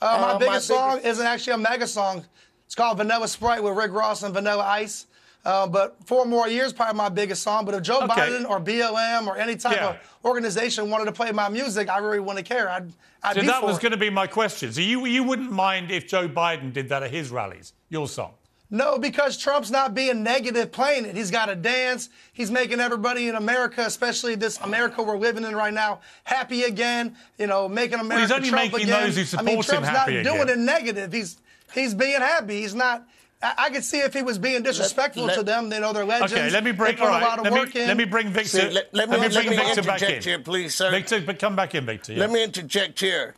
Uh, my Uh, my biggest song biggest- isn't actually a MAGA song. It's called Vanilla Sprite with Rick Ross and Vanilla Ice. Uh, but four more years, probably my biggest song. But if Joe Okay. Biden or BLM or any type Yeah. of organization wanted to play my music, I really wouldn't care. I'd, I'd So be that for was going to be my question. So you you wouldn't mind if Joe Biden did that at his rallies, your song? No, because Trump's not being negative playing it. He's got to dance. He's making everybody in America, especially this America we're living in right now, happy again. You know, making America he's only Trump making again. those who support I mean, support him Trump's happy not doing again. it negative. He's he's being happy. He's not. I, I could see if he was being disrespectful let- to them. They know they're legends. Okay, let me bring. They put All a lot right, of let me let me bring Victor. See, let- let me- bring let me Victor back in. here, please, sir. Victor, but come back in, Victor. Yeah. Let me interject here.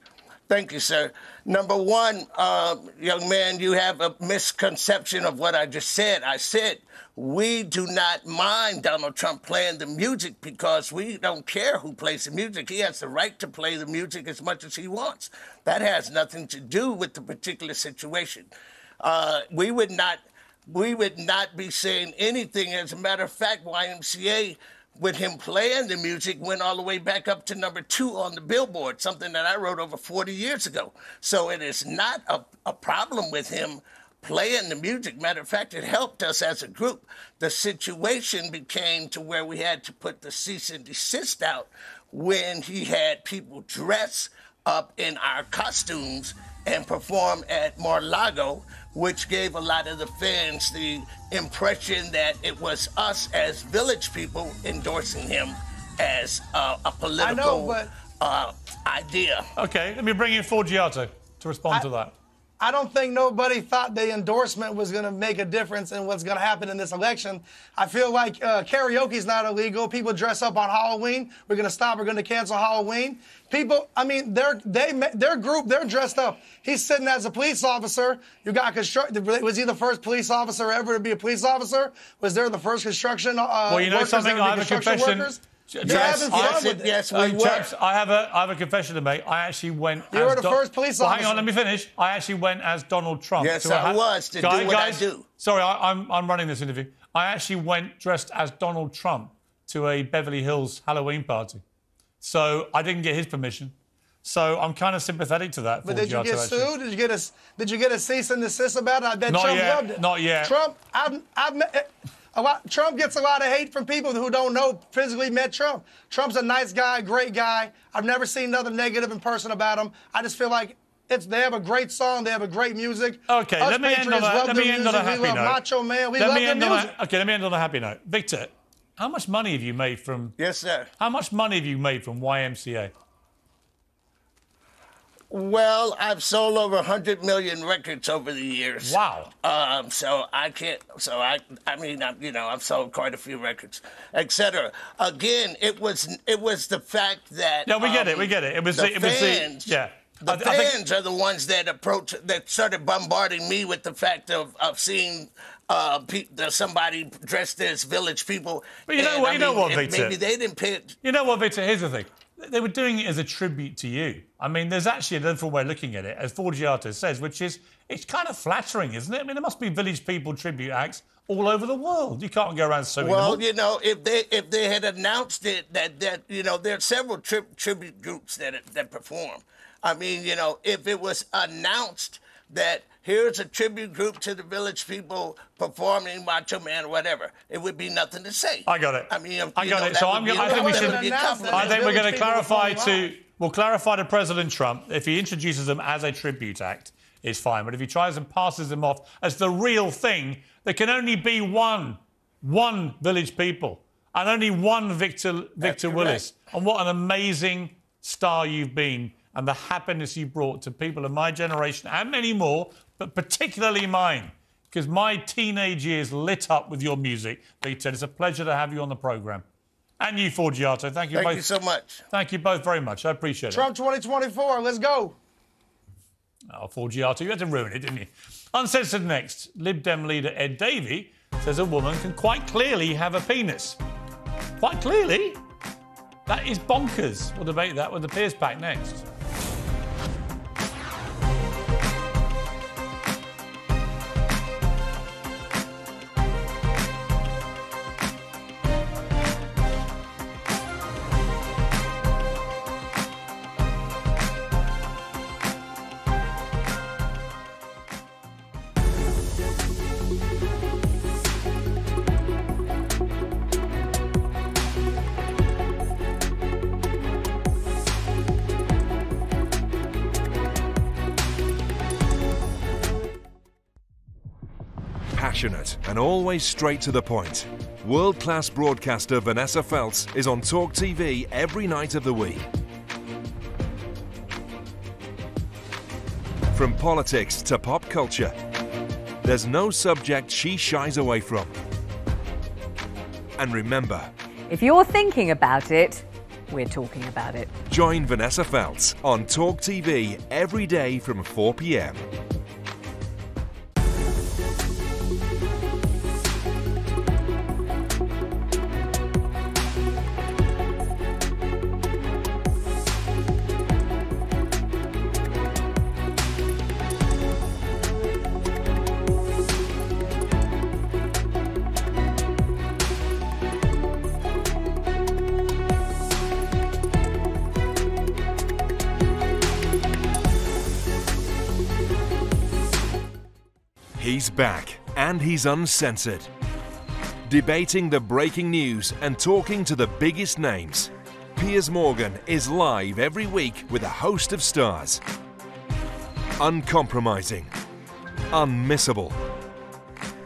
Thank you, sir. Number one, uh, young man, you have a misconception of what I just said. I said we do not mind Donald Trump playing the music because we don't care who plays the music. He has the right to play the music as much as he wants. That has nothing to do with the particular situation. Uh, we would not we would not be saying anything. As a matter of fact, YMCA, with him playing the music, went all the way back up to number two on the Billboard, something that I wrote over 40 years ago. So it is not a, a problem with him playing the music. Matter of fact, it helped us as a group. The situation became to where we had to put the cease and desist out when he had people dress up in our costumes and perform at Mar-a-Lago, which gave a lot of the fans the impression that it was us as village people endorsing him as uh, a political but- uh, idea. Okay, let me bring in Forgiato to respond to that. I don't think nobody thought the endorsement was going to make a difference in what's going to happen in this election. I feel like uh, karaoke is not illegal. People dress up on Halloween. We're going to stop. We're going to cancel Halloween. People, I mean, they're they their group. They're dressed up. He's sitting as a police officer. You got construction. Was he the first police officer ever to be a police officer? Was there the first construction? Uh, well, you know workers something. ever to be I have a confession. workers? You're I- it. yes, we Uh, were. chaps, I have a I have a confession to make. I actually went. You as were the first police Well, hang on, let me finish. I actually went as Donald Trump. Yes, to a I was, to do Guy- what I guys, do. Sorry, I, I'm I'm running this interview. I actually went dressed as Donald Trump to a Beverly Hills Halloween party, so I didn't get his permission. So I'm kind of sympathetic to that. But did you Forgiato, get actually. sued? Did you get a Did you get a cease and desist about it? I bet Not Trump yet, loved it. not yet. Trump, I've, I've met, a lot. Trump gets a lot of hate from people who don't know physically met Trump. Trump's a nice guy, great guy. I've never seen nothing negative in person about him. I just feel like. It's, they have a great song. They have a great music. Okay, Us let me end on Patriots a, let me end on a happy We love note. Macho Man. We let love me their end on music. a, okay, let me end on a happy note. Victor, how much money have you made from? Yes, sir. How much money have you made from YMCA? Well, I've sold over 100 million records over the years. Wow. Um, so I can't. So I. I mean, I'm, you know, I've sold quite a few records, etc. Again, it was it was the fact that. No, we get it. um, We get it. It was the the, it was the fans. yeah. The I- I think- fans are the ones that approach that started bombarding me with the fact of of seeing uh, pe- the, somebody dressed as village people. But you know And, what? I You know mean, what, Victor? Maybe they didn't pay. You know what, Victor? Here's the thing. They were doing it as a tribute to you. I mean, there's actually a different way of looking at it, as Forgiato says, which is it's kind of flattering, isn't it? I mean, there must be village people tribute acts all over the world. You can't go around suing Well, them. you know, if they if they had announced it that that you know there are several tri- tribute groups that that perform. I mean, you know, if it was announced that here's a tribute group to the village people performing Macho Man or whatever, it would be nothing to say. I got it. I mean, I got know, it. So I'm. be a I think we compliment. should. That would be a compliment. I think we're going to clarify to. We'll clarify to President Trump if he introduces them as a tribute act, it's fine. But if he tries and passes them off as the real thing, there can only be one, one village people, and only one Victor Victor Willis. And what an amazing star you've been, and the happiness you brought to people of my generation and many more, but particularly mine because my teenage years lit up with your music, Victor. It's a pleasure to have you on the programme. And you, Forgiato. Thank you Thank both. you so much. Thank you both very much. I appreciate it. Trump 2024. Let's go. Oh, Forgiato, you had to ruin it, didn't you? Uncensored next. Lib Dem leader Ed Davey says a woman can quite clearly have a penis. Quite clearly? That is bonkers. We'll debate that with the Piers Pack next. Passionate and always straight to the point. World class broadcaster Vanessa Feltz is on Talk TV every night of the week. From politics to pop culture, there's no subject she shies away from. And remember, If you're thinking about it, we're talking about it. join Vanessa Feltz on Talk TV every day from 4 p.m. he's uncensored. Debating the breaking news and talking to the biggest names. Piers Morgan is live every week with a host of stars. Uncompromising, unmissable,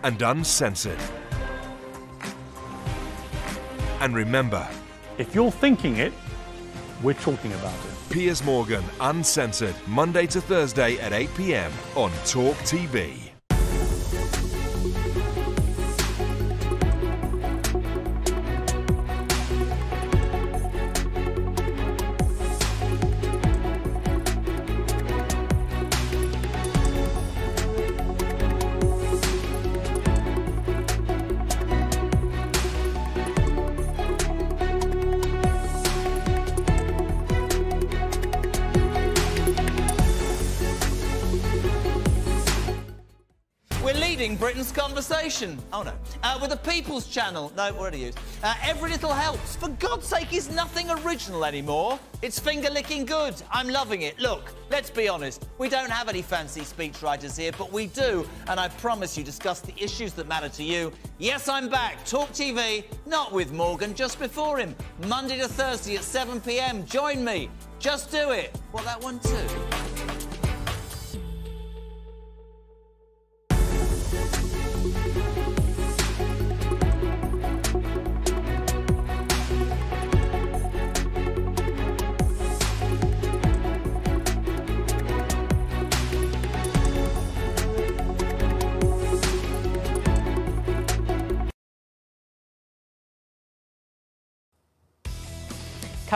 and uncensored. And remember, if you're thinking it, we're talking about it. Piers Morgan Uncensored, Monday to Thursday at 8 pm on Talk TV. Conversation. Oh no. Uh, with the People's Channel. No, already used. Uh, Every Little Helps. For God's sake, is nothing original anymore. It's finger licking good. I'm loving it. Look, let's be honest. We don't have any fancy speechwriters here, but we do. And I promise you, discuss the issues that matter to you. Yes, I'm back. Talk TV, not with Morgan, just before him. Monday to Thursday at 7 pm. Join me. Just do it. Well, that one too.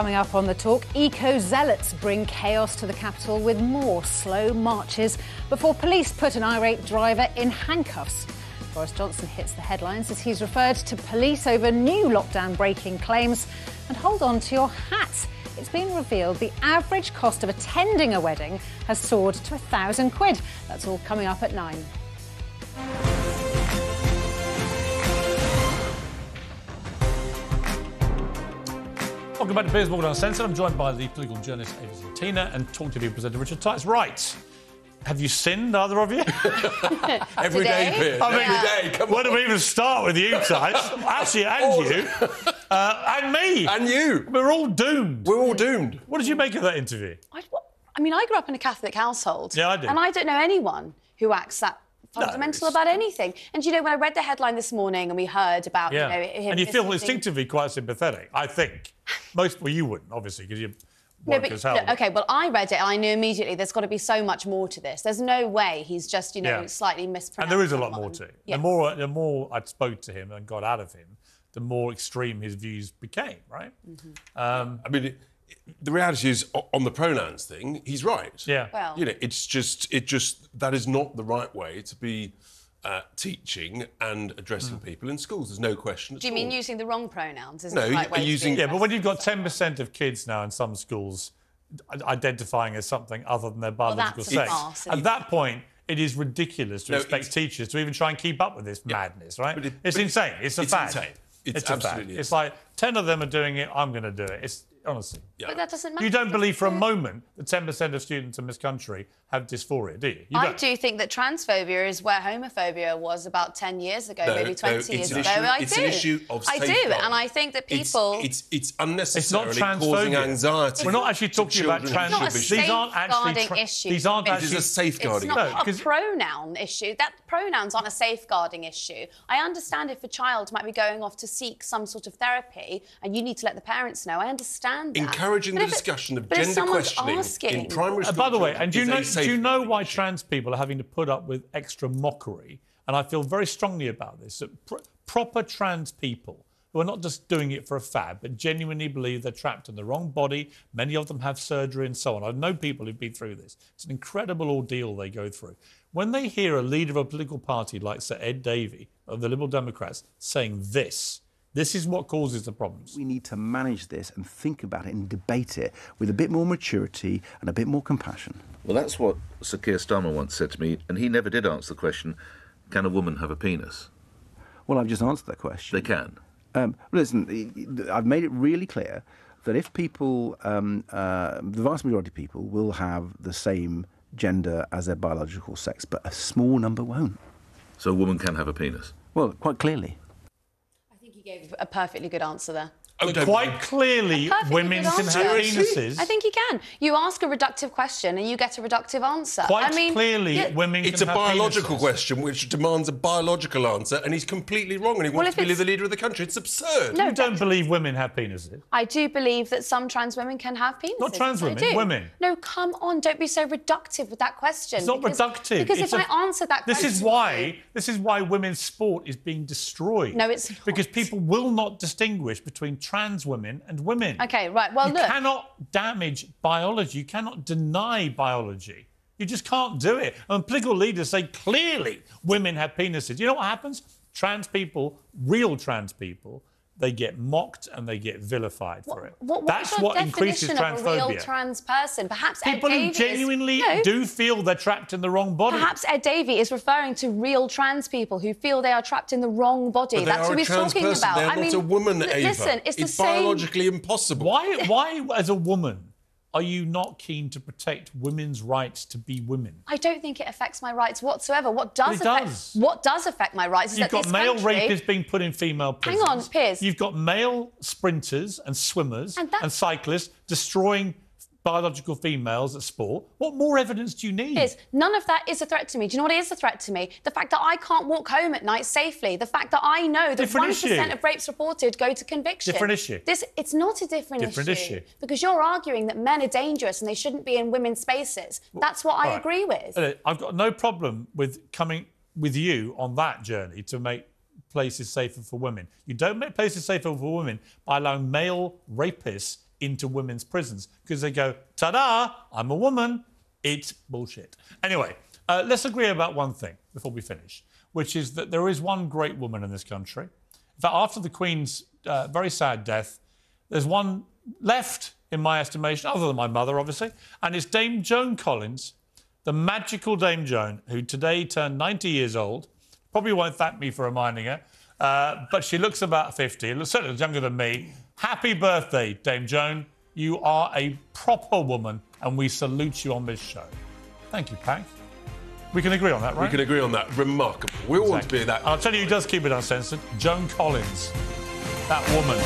Coming up on the talk, eco zealots bring chaos to the capital with more slow marches before police put an irate driver in handcuffs. Boris Johnson hits the headlines as he's referred to police over new lockdown breaking claims. And hold on to your hats. It's been revealed the average cost of attending a wedding has soared to a thousand quid. That's all coming up at nine. Welcome back to Piers Morgan Uncensored. I'm joined by the political journalist Ava Tina and Talk TV presenter Richard Tice. Right. Have you sinned, either of you? Every day, Today? Piers, I mean, every day, come Where do we even start with you, Tice? Actually, and you. Uh, and me. And you. We're all doomed. We're all doomed. What did you make of that interview? I mean, I grew up in a Catholic household. Yeah, I did. And I don't know anyone who acts that fundamental about anything. And you know, when I read the headline this morning and we heard about, Yeah. you know, him and you feel instinctively quite sympathetic, I think. Most, well, you wouldn't, obviously, because you're No, but, as hell. no, okay, well, I read it and I knew immediately there's got to be so much more to this. There's no way he's just, you know, Yeah. slightly mispronounced. And there is a lot more to it. Yeah. The more the more I spoke to him and got out of him, the more extreme his views became, right? Um, I mean, it, the reality is on the pronouns thing, he's right. Yeah. Well- you know, it's just it just that is not the right way to be uh, teaching and addressing Mm. people in schools. There's no question. Do you at mean all. using the wrong pronouns? Is No, the right way using- Yeah, but when you've got 10% of kids now in some schools identifying as something other than their biological that's a sex, farce, at that point, it is ridiculous to No, expect teachers to even try and keep up with this madness, right? but it- it's but insane. It's a it's fad. insane. It's a fad. absolutely It's like 10 of them are doing it, I'm going to do it. It's honestly. Yeah. But that doesn't matter. You don't believe for a moment that 10% of students in this country have dysphoria, do you? you I don't. do think that transphobia is where homophobia was about 10 years ago, No, maybe no, 20 it's years ago. issue- I it's do. an issue of I do, safeguarding. and I think that people. It's, it's, It's not unnecessarily causing anxiety. We're not actually to talking about children trans. who It's not a should be- These aren't actually. safeguarding tra- issue. These aren't It actually. is a safeguarding It's not issue. a 'cause- pronoun issue. That pronouns aren't a safeguarding issue. I understand if a child might be going off to seek some sort of therapy, and you need to let the parents know. I understand that. Encouraging But the discussion of gender questioning asking, in primary Uh, school. by the way, and do you know do you know why trans people are having to put up with extra mockery? And I feel very strongly about this. That pr- proper trans people who are not just doing it for a fad, but genuinely believe they're trapped in the wrong body. Many of them have surgery and so on. I know people who've been through this. It's an incredible ordeal they go through. When they hear a leader of a political party like Sir Ed Davey of the Liberal Democrats saying this, this is what causes the problems. We need to manage this and think about it and debate it with a bit more maturity and a bit more compassion. Well, that's what Sir Keir Starmer once said to me, and he never did answer the question can a woman have a penis? Well, I've just answered that question. They can. Um, listen, I've made it really clear that if people, um, uh, the vast majority of people will have the same gender as their biological sex, but a small number won't. So a woman can have a penis? Well, quite clearly. Gave a perfectly good answer there. Oh, quite clearly, women can answer. have penises. I think you can. You ask a reductive question and you get a reductive answer. Quite I mean, clearly, yeah- women It's a biological penises. question which demands a biological answer, and he's completely wrong, and he Well, wants if to be it's- the leader of the country. It's absurd. No, you don't believe women have penises. I do believe that some trans women can have penises. Not trans I women, do. women. No, come on, don't be so reductive with that question. It's not because, reductive. Because It's if a- I answer that This question, is why. This is why women's sport is being destroyed. No, it's not. because people will not distinguish between trans women and women. Okay, right. Well, you look. cannot damage biology. You cannot deny biology. You just can't do it. And political leaders say clearly women have penises. You know what happens? Trans people, real trans people, they get mocked and they get vilified for it. What, what That's what increases definition of a real transphobia. trans person? Perhaps Ed People who genuinely is, No, do feel they're trapped in the wrong body. Perhaps Ed Davey is referring to real trans people who feel they are trapped in the wrong body. But That's are who he's talking person. about. They're I not mean, a woman, l- Ava. Listen, it's, the it's same. biologically impossible. Why, why, as a woman, are you not keen to protect women's rights to be women? I don't think it affects my rights whatsoever. What does It affect does. what does affect my rights is You've that got male country, rapists being put in female prisons. Hang on, Piers. You've got male sprinters and swimmers And and, cyclists destroying biological females at sport. What more evidence do you need? Piers, none of that is a threat to me. Do you know what is a threat to me? The fact that I can't walk home at night safely. The fact that I know that one of rapes reported go to conviction. Different issue. This it's not a different, Different issue. because you're arguing that men are dangerous and they shouldn't be in women's spaces. That's what I right. agree with. I've got no problem with coming with you on that journey to make places safer for women. You don't make places safer for women by allowing male rapists into women's prisons because they go, ta-da, I'm a woman. It's bullshit. Anyway, uh, let's agree about one thing before we finish, which is that there is one great woman in this country. In fact, after the Queen's uh, very sad death, there's one left, in my estimation, other than my mother, obviously, and it's Dame Joan Collins, the magical Dame Joan, who today turned 90 years old. Probably won't thank me for reminding her, uh, but she looks about 50, looks certainly younger than me. Happy birthday, Dame Joan. You are a proper woman, and we salute you on this show. Thank you, Pack. We can agree on that, right? We can agree on that. Remarkable. We all want to be that. I'll tell you who does keep it uncensored Joan Collins. That woman.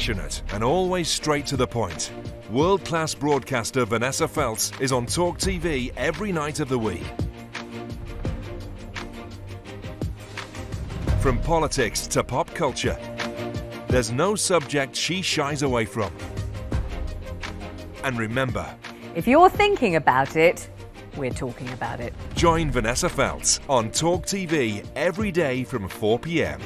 Passionate and always straight to the point. World class broadcaster Vanessa Feltz is on Talk TV every night of the week. From politics to pop culture, there's no subject she shies away from. And remember, If you're thinking about it, we're talking about it. join Vanessa Feltz on Talk TV every day from 4 p.m.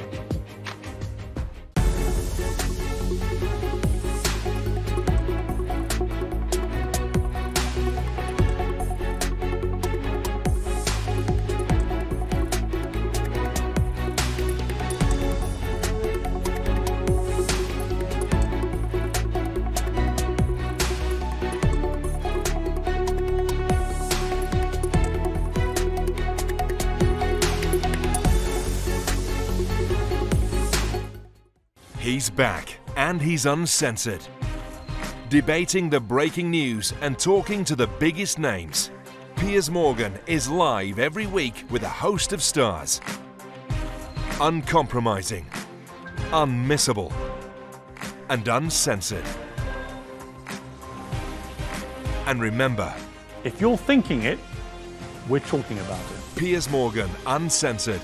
back and he's uncensored. Debating the breaking news and talking to the biggest names. Piers Morgan is live every week with a host of stars. Uncompromising, unmissable, and uncensored. And remember, if you're thinking it, we're talking about it. Piers Morgan Uncensored.